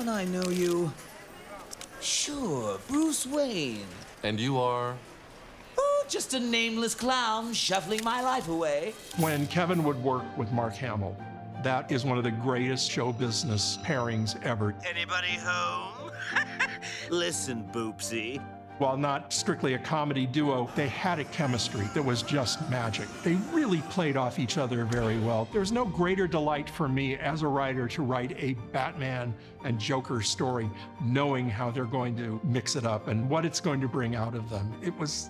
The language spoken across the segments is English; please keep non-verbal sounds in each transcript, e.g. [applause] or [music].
Don't I know you? Sure, Bruce Wayne. And you are? Oh, just a nameless clown shuffling my life away. When Kevin would work with Mark Hamill, that is one of the greatest show business pairings ever. Anybody home? [laughs] Listen, Boopsy. While not strictly a comedy duo, they had a chemistry that was just magic. They really played off each other very well. There's no greater delight for me as a writer to write a Batman and Joker story, knowing how they're going to mix it up and what it's going to bring out of them. It was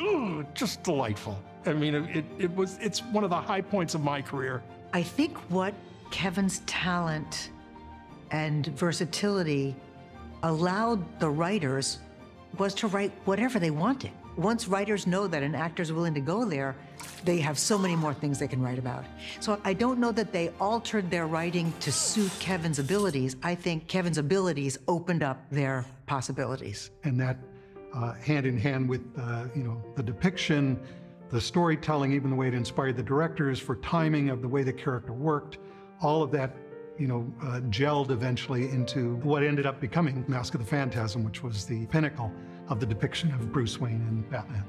ooh, just delightful. I mean, it, it was, it's one of the high points of my career. I think what Kevin's talent and versatility allowed the writers was to write whatever they wanted. Once writers know that an actor's willing to go there, they have so many more things they can write about. So I don't know that they altered their writing to suit Kevin's abilities. I think Kevin's abilities opened up their possibilities. And that uh, hand in hand with, uh, you know, the depiction, the storytelling, even the way it inspired the directors for timing of the way the character worked, all of that, you know, uh, gelled eventually into what ended up becoming Mask of the Phantasm, which was the pinnacle of the depiction of Bruce Wayne and Batman.